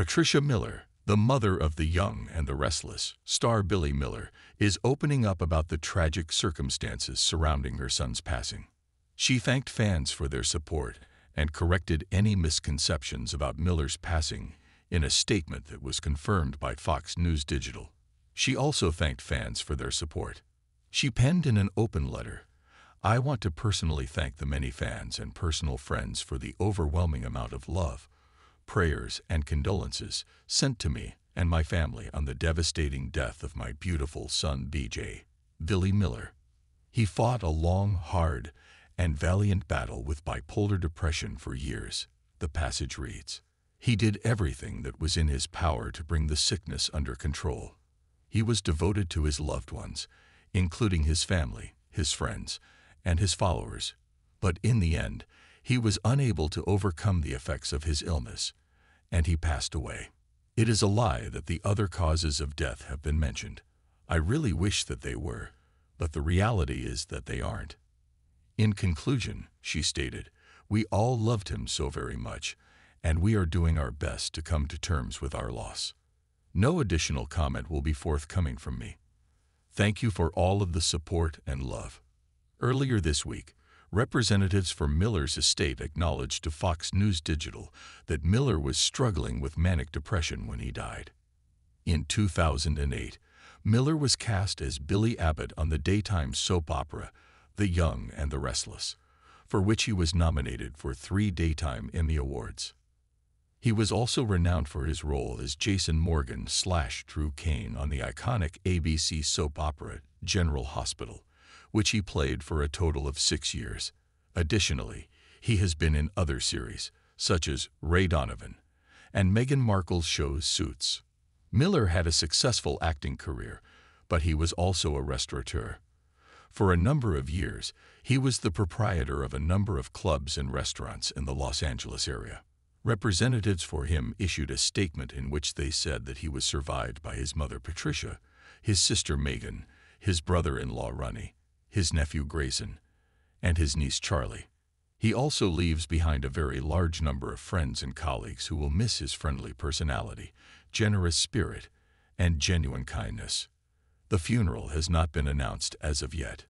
Patricia Miller, the mother of the young and the restless, star Billy Miller, is opening up about the tragic circumstances surrounding her son's passing. She thanked fans for their support and corrected any misconceptions about Miller's passing in a statement that was confirmed by Fox News Digital. She also thanked fans for their support. She penned in an open letter, I want to personally thank the many fans and personal friends for the overwhelming amount of love, prayers, and condolences sent to me and my family on the devastating death of my beautiful son BJ, Billy Miller. He fought a long, hard, and valiant battle with bipolar depression for years, the passage reads. He did everything that was in his power to bring the sickness under control. He was devoted to his loved ones, including his family, his friends, and his followers. But in the end, he was unable to overcome the effects of his illness, and he passed away. It is a lie that the other causes of death have been mentioned. I really wish that they were, but the reality is that they aren't. In conclusion, she stated, we all loved him so very much, and we are doing our best to come to terms with our loss. No additional comment will be forthcoming from me. Thank you for all of the support and love. Earlier this week, representatives for Miller's estate acknowledged to Fox News Digital that Miller was struggling with manic depression when he died. In 2008, Miller was cast as Billy Abbott on the daytime soap opera The Young and the Restless, for which he was nominated for three Daytime Emmy Awards. He was also renowned for his role as Jason Morgan slash Drew Cain on the iconic ABC soap opera General Hospital, which he played for a total of six years. Additionally, he has been in other series, such as Ray Donovan and Meghan Markle's show Suits. Miller had a successful acting career, but he was also a restaurateur. For a number of years, he was the proprietor of a number of clubs and restaurants in the Los Angeles area. Representatives for him issued a statement in which they said that he was survived by his mother Patricia, his sister Megan, his brother-in-law Ronnie, his nephew Grayson, and his niece Charlie. He also leaves behind a very large number of friends and colleagues who will miss his friendly personality, generous spirit, and genuine kindness. The funeral has not been announced as of yet.